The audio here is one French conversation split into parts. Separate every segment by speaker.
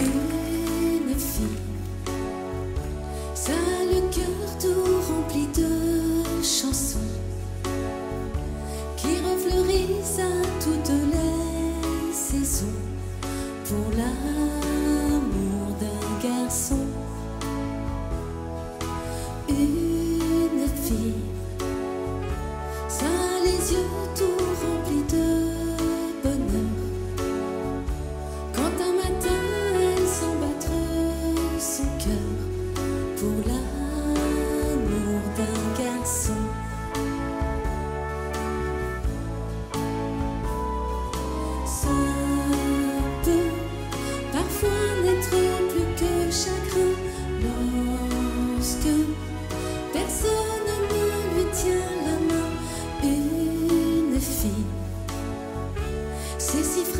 Speaker 1: Et mes fille, ça le cœur tout rempli de chansons qui refleurissent.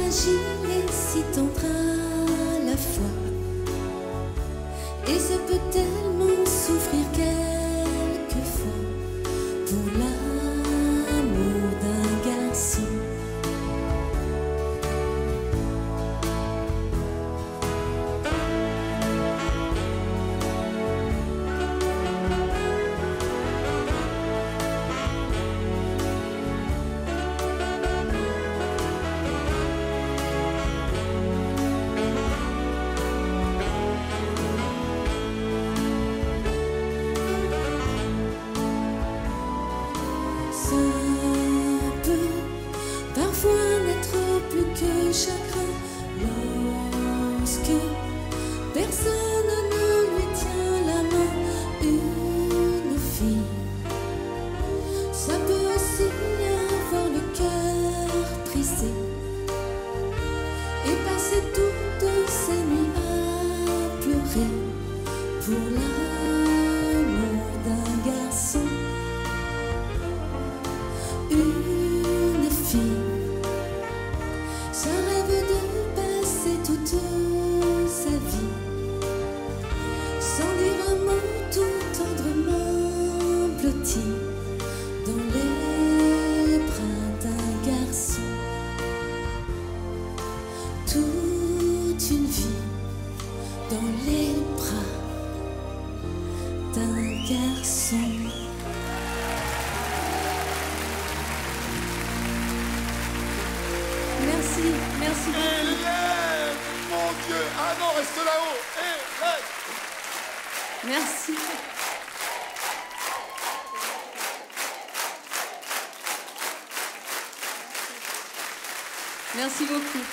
Speaker 1: fragile et si tendre à la fois. Et ça peut tellement souffrir qu'elle. et passer toutes ces nuits à pleurer pour la Merci, merci.
Speaker 2: Élève, mon Dieu. Ah non, reste là-haut. Eh, eh.
Speaker 1: Merci. Merci beaucoup.